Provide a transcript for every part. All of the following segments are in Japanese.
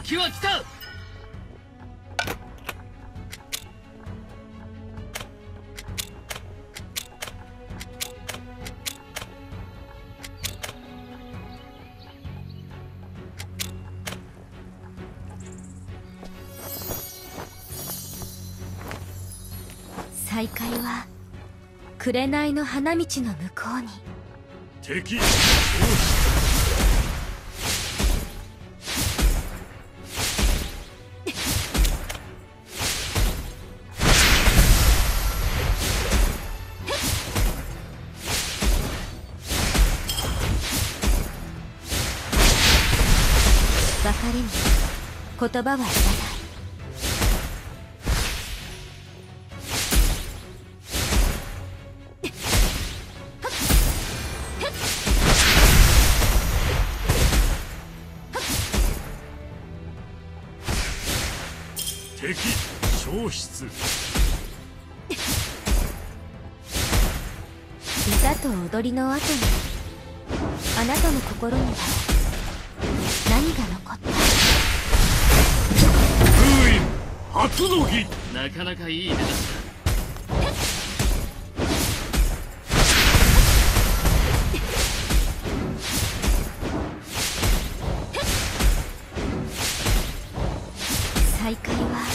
時は来た。再会は紅の花道の向こうに。敵言葉はいらない敵消失。歌と踊りの後にあなたの心には何が残った？なかなかいい出だしだ再会は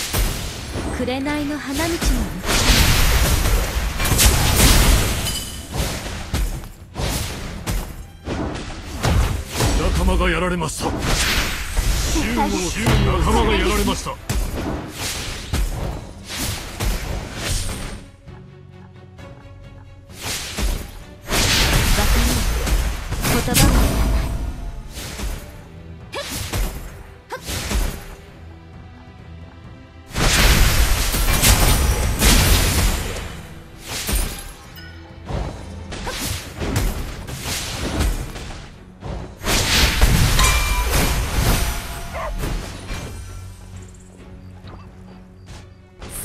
紅の花道の向こ仲間がやられました。仲間がやられました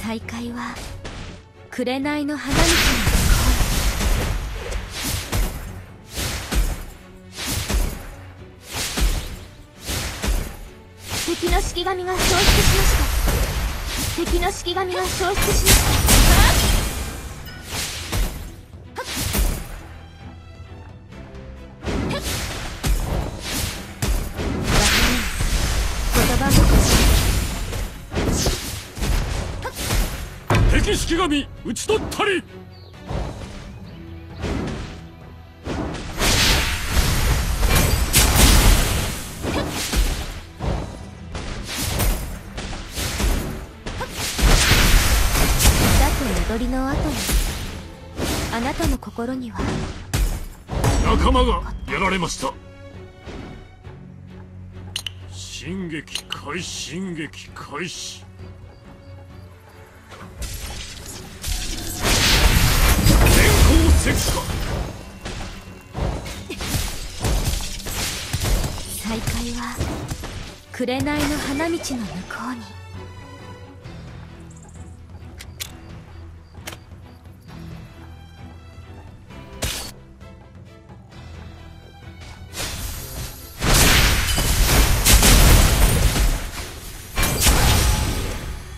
再会は紅の花道の向こ敵の式神が消失しました。敵の式神が消失しました。式神討ち取ったり。踊りの後にあなたの心には仲間がやられました。進撃開始進撃開始再会は紅の花道の向こうに。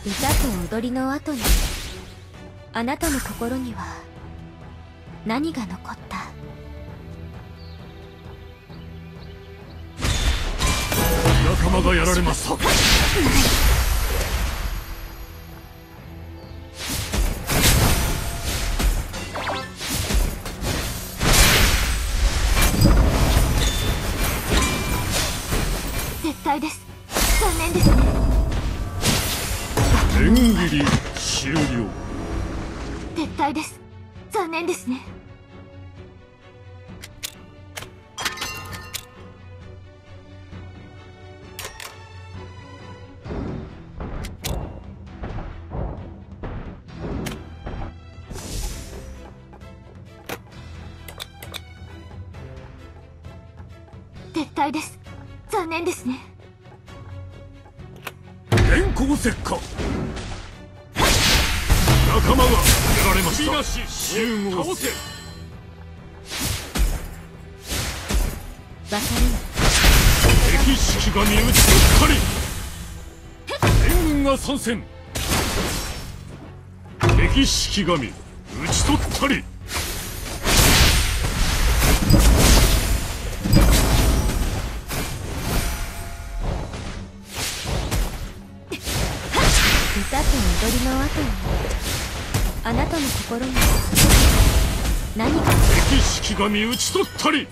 歌と踊りの後にあなたの心には何が残った？仲間がやられました撤退です。残念ですね。縁切り終了。撤退です。残念ですね電光石火仲間がやられました。集合せ別れに敵式神討ち取ったり。が参戦。敵式神討ち取ったり後にあなたの心には何が敵式神討ち取ったり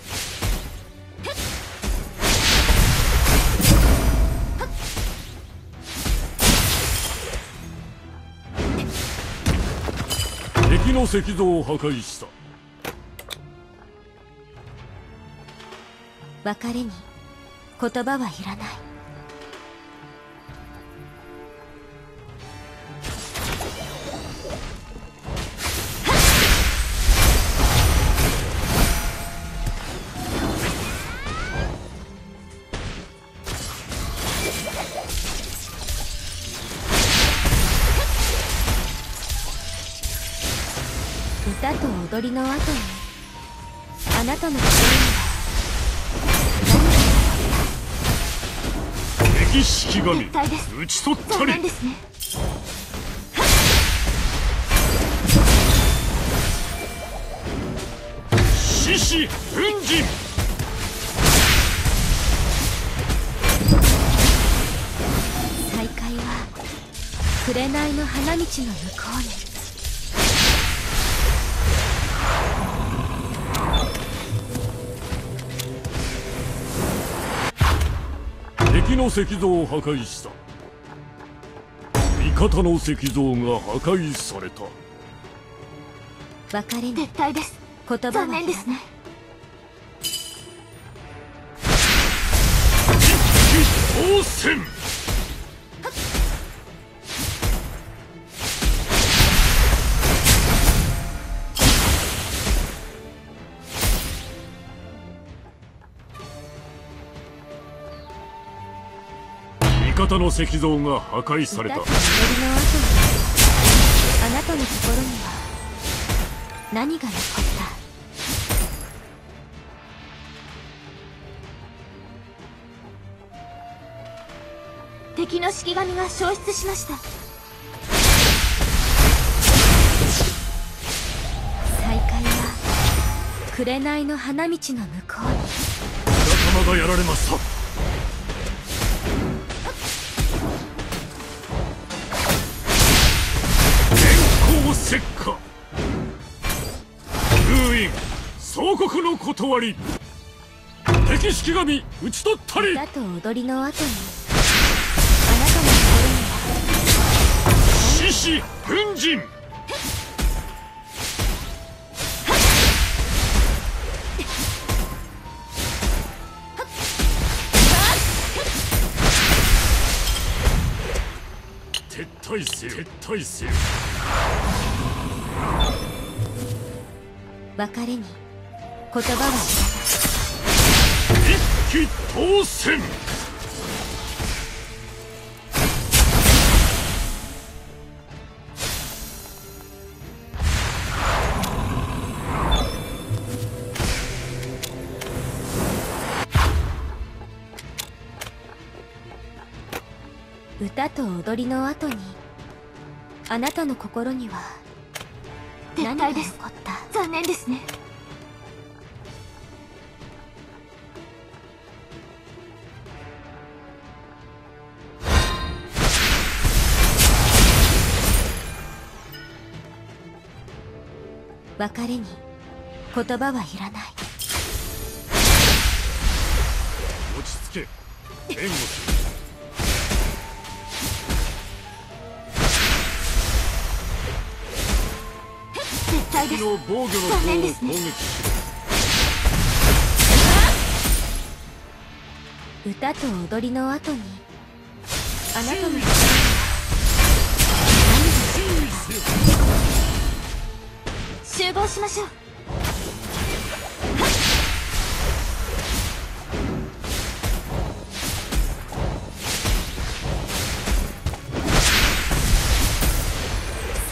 敵の石像を破壊した。別れに言葉はいらない。歌と踊りの後にあなたの心に。は敵式神。絶対です討ち取ったそうなんりですね。獅子奮陣再会は紅の花道の向こうに敵の石像を破壊した。味方の石像が破壊された。別れに絶対です。言葉は残念ですね。一気当選方の石像が破壊された。あなたの心には何が残った？敵の式神が消失しました。再会は紅の花道の向こうに。仲間がやられました総国の断り。敵式神討ち取ったり。歌と踊りの後にあなたの心には獅子奮陣撤退せよ撤退せよ。別れに言葉は一気当選。歌と踊りの後にあなたの心には撤何が残った？残念ですね別れに言葉はいらない。落ち着け。援護防御の塔を攻撃し歌と踊りの後にあなたの心には集合しましょう。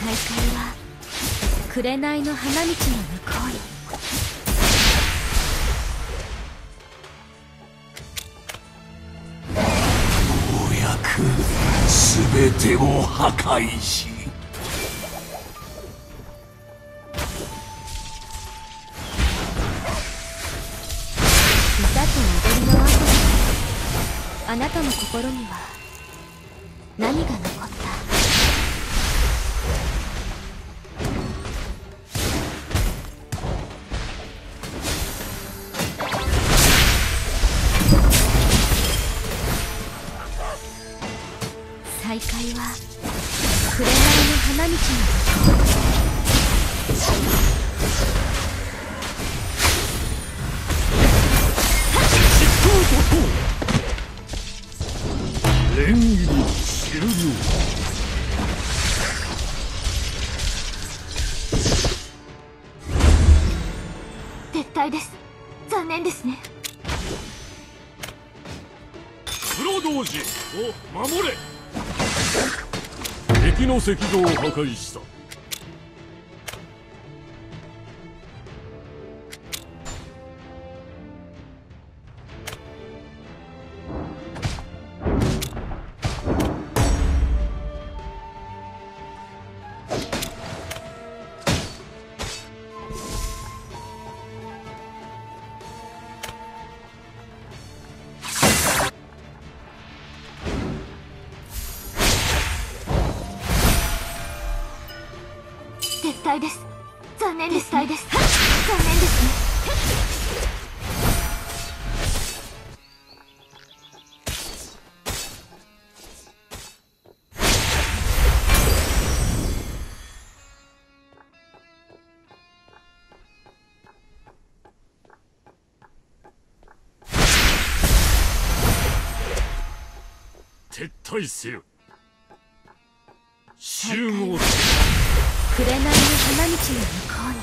再会は紅の花道の向こうにようやく全てを破壊し心には何が残った？再会は紅の花道のこ連の石像を破壊した。撤退です。残念です撤退です。残念ですね。撤退せよ。集合。せ紅の花道の向こうに。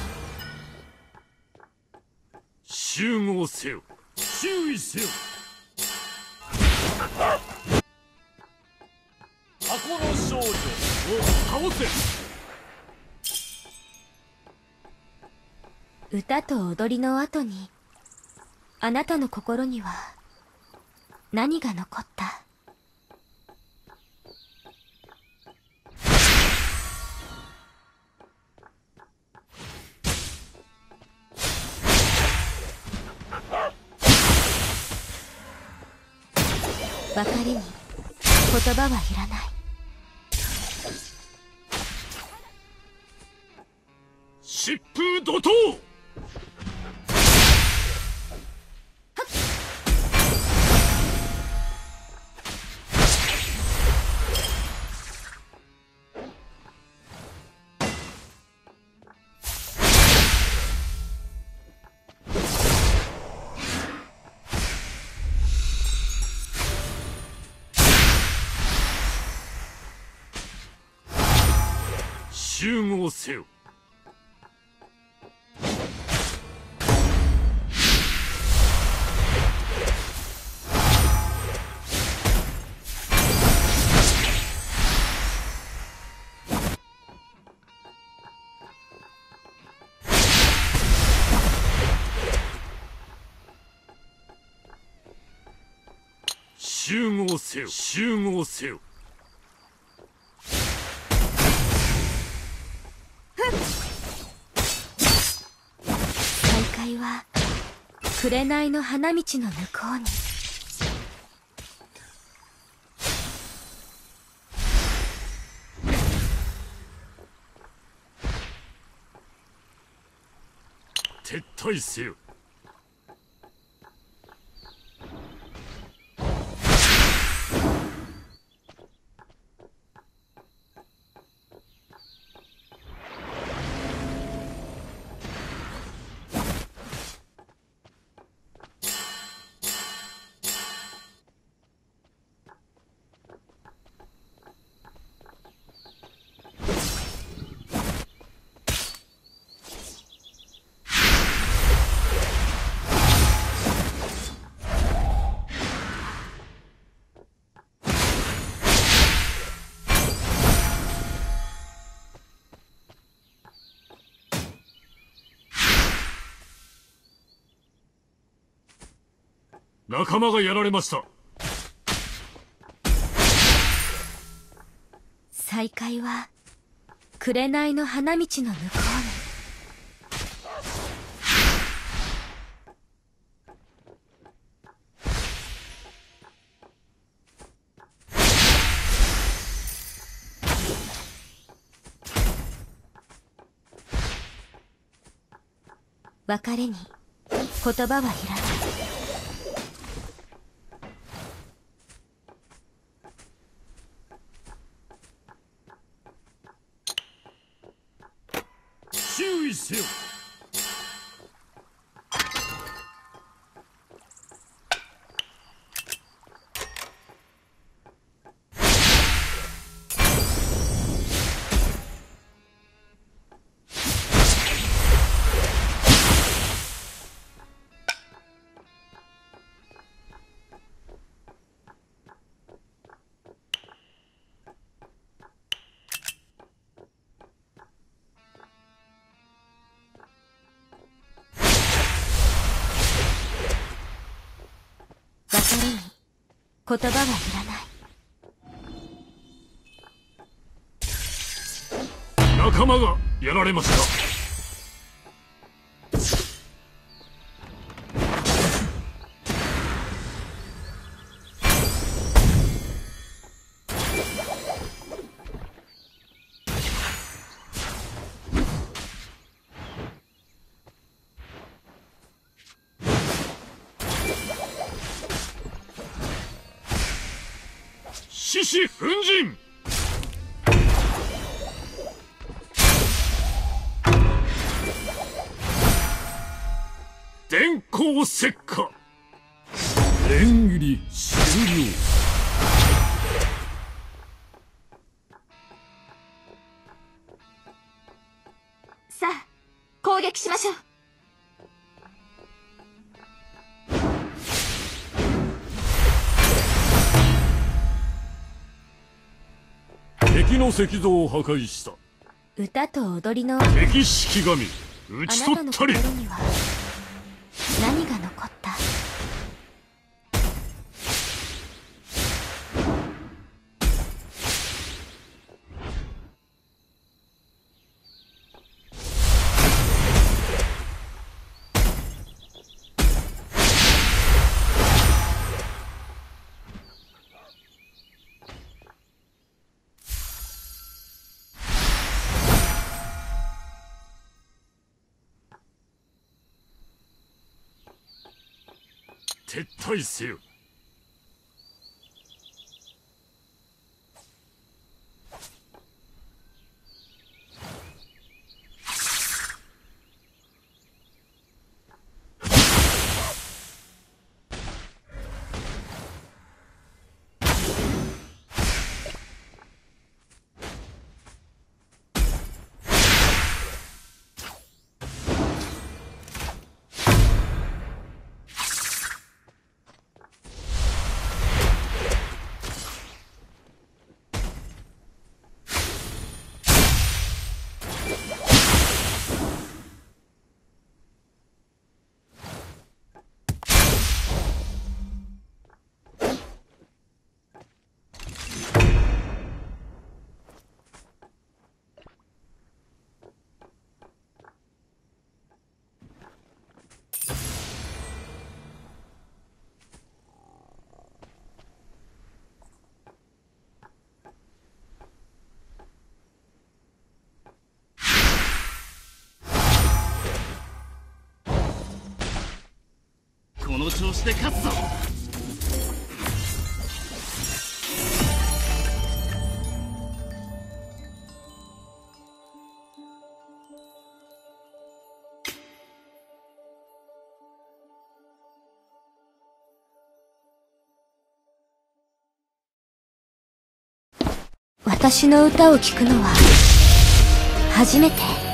集合せよ。注意せよ。箱の少女を倒せ。歌と踊りの後にあなたの心には何が残った？集合せよ。集合せよ。集合せよ。紅の花道の向こうに。撤退せよ。仲間がやられました。大会は紅の花道の向こうに。別れに言葉はいらない。注意せよ別れに。言葉はいらない。仲間がやられました電光石火。連切り終了。さあ攻撃しましょう。敵の石像を破壊した。歌と踊りの。あ敵式神。討ちなたの取ったり心には撤退せよ。調子で勝つぞ私の歌を聴くのは初めて